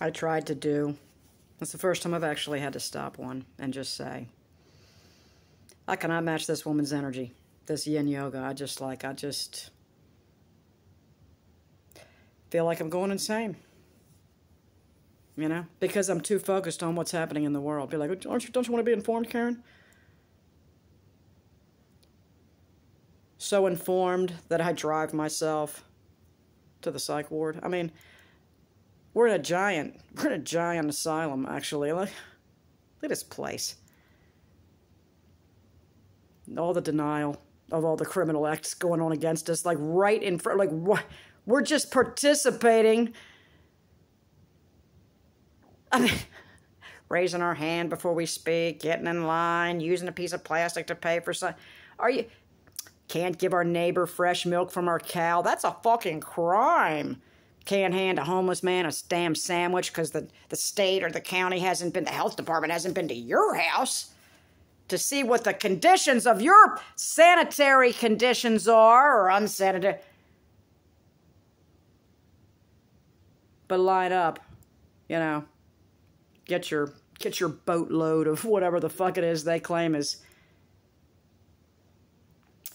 I tried to do. It's the first time I've actually had to stop one and just say, I cannot match this woman's energy. This yin yoga. I just like, I just feel like I'm going insane. You know? Because I'm too focused on what's happening in the world. Be like, aren't you, don't you want to be informed, Karen? So informed that I drive myself to the psych ward. I mean, we're in a giant, we're in a giant asylum, actually. Like, look at this place. All the denial of all the criminal acts going on against us, like right in front, like what? We're just participating. I mean, raising our hand before we speak, getting in line, using a piece of plastic to pay for something. Are you can't give our neighbor fresh milk from our cow? That's a fucking crime. Can't hand a homeless man a damn sandwich because the, the state or the county hasn't been, the health department hasn't been to your house to see what the conditions of your sanitary conditions are or unsanitary. But line up, you know, get your get your boatload of whatever the fuck it is they claim is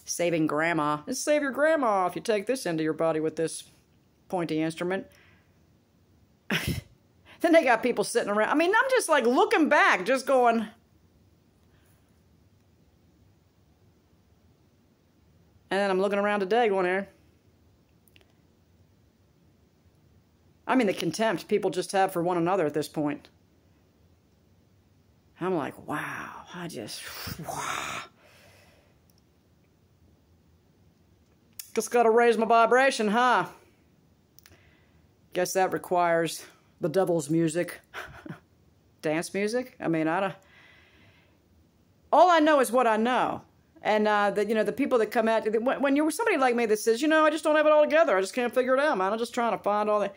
saving grandma. Just save your grandma if you take this into your body with this pointy instrument. then they got people sitting around. I mean, I'm just like looking back, just going. And then I'm looking around today going here. I mean, the contempt people just have for one another at this point. I'm like, wow, I just, wow. Just gotta raise my vibration, huh? Guess that requires the devil's music. Dance music? I mean, I don't... All I know is what I know. And, uh, the, you know, the people that come at... When, when you're somebody like me that says, you know, I just don't have it all together. I just can't figure it out, man. I'm just trying to find all the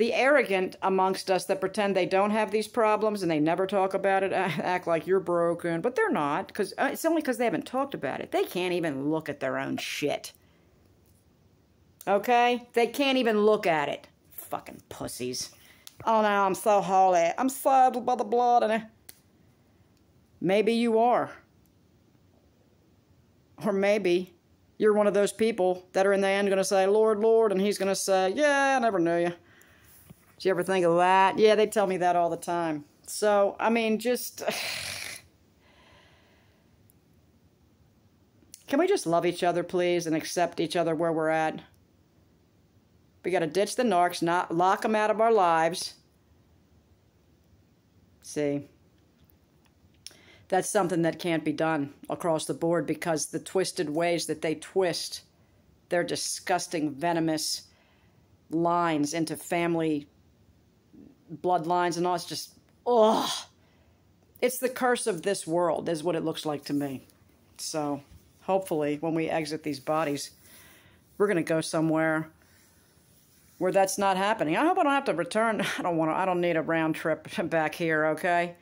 the arrogant amongst us that pretend they don't have these problems and they never talk about it act like you're broken but they're not because uh, it's only because they haven't talked about it they can't even look at their own shit okay? They can't even look at it. Fucking pussies. Oh no i'm so holy. I'm saddled by the blood and maybe you are. Or maybe you're one of those people that are in the end going to say lord lord and he's going to say yeah i never knew you did you ever think of that? Yeah, they tell me that all the time. So, I mean, just... Can we just love each other, please, and accept each other where we're at? We got to ditch the narcs, not lock them out of our lives. See? That's something that can't be done across the board because the twisted ways that they twist their disgusting, venomous lines into family bloodlines and all. It's just, oh, it's the curse of this world, is what it looks like to me. So, hopefully, when we exit these bodies, we're going to go somewhere where that's not happening. I hope I don't have to return. I don't want to, I don't need a round trip back here, okay?